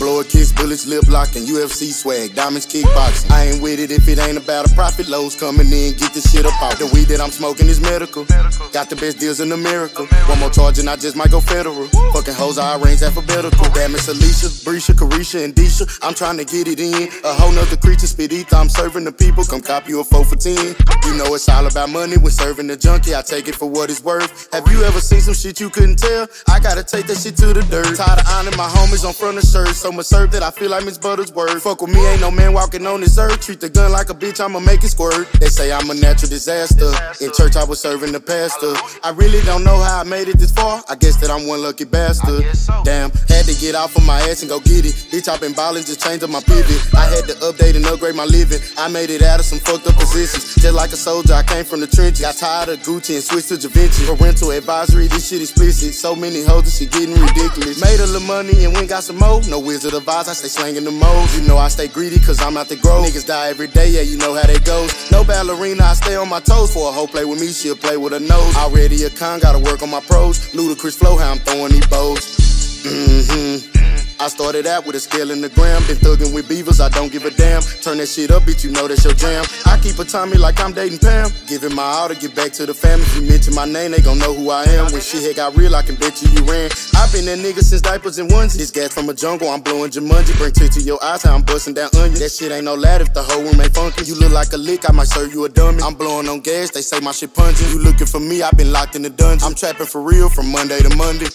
blower kiss, bullets lip locking, UFC swag, diamonds kickboxing. I ain't with it if it ain't about a profit. Lows coming in, get this shit up out. The weed that I'm smoking is medical. Got the best deals in America. One more charge and I just might go federal. Fucking hoes, I arrange alphabetical. Damn, it's Alicia, Brisha, Carisha, and Disha. I'm trying to get it in. A whole nother creature spit ether. I'm serving the people. Come cop you a 4 for 10. You know it's all about money. When serving the junkie, I take it for what it's worth. Have you ever seen some shit you couldn't tell? I gotta take that shit to the dirt. Tired of honoring my homies on front of shirts. So much serve that I feel like Miss Buttersworth. Fuck with me, ain't no man walking on this earth. Treat the gun like a bitch, I'ma make it squirt. They say I'm a natural disaster. In church, I was serving the pastor. I really don't know how I made it this far. I guess that I'm one lucky bastard. Damn, had to get off of my ass and go get it. Bitch, I been ballin', just changed up my pivot. I had to update and upgrade my living. I made it out of some fucked up positions. Just like a soldier, I came from the trenches. Got tired of Gucci and switched to Givenchy. Parental advisory, this shit explicit. So many hoes, this shit getting ridiculous. Made a little money and went got some more. No wizard of Oz, I stay slanging the modes. You know I stay greedy, cause I'm out to grow. Niggas die every day, yeah, you know how they goes. No ballerina, I stay on my toes. For a hoe play with me, she'll play with her nose. Already a con, gotta work on my pros. Ludacris flow, how I'm throwing these bows. Mm-hmm. I started out with a scale in the gram. Been thugging with beavers, I don't give a damn. Turn that shit up, bitch, you know that's your jam. I keep a Tommy like I'm dating Pam. Giving my all to get back to the family. If you mention my name, they gon' know who I am. When shit had got real, I can bet you you ran. i been that nigga since diapers and onesies. Gas from a jungle, I'm blowing Jumanji. Bring tears to your eyes, how I'm busting down onions. That shit ain't no lad if the whole room ain't funky. You look like a lick, I might serve you a dummy. I'm blowing on gas, they say my shit pungent. You looking for me, i been locked in the dungeon. I'm trapping for real from Monday to Monday.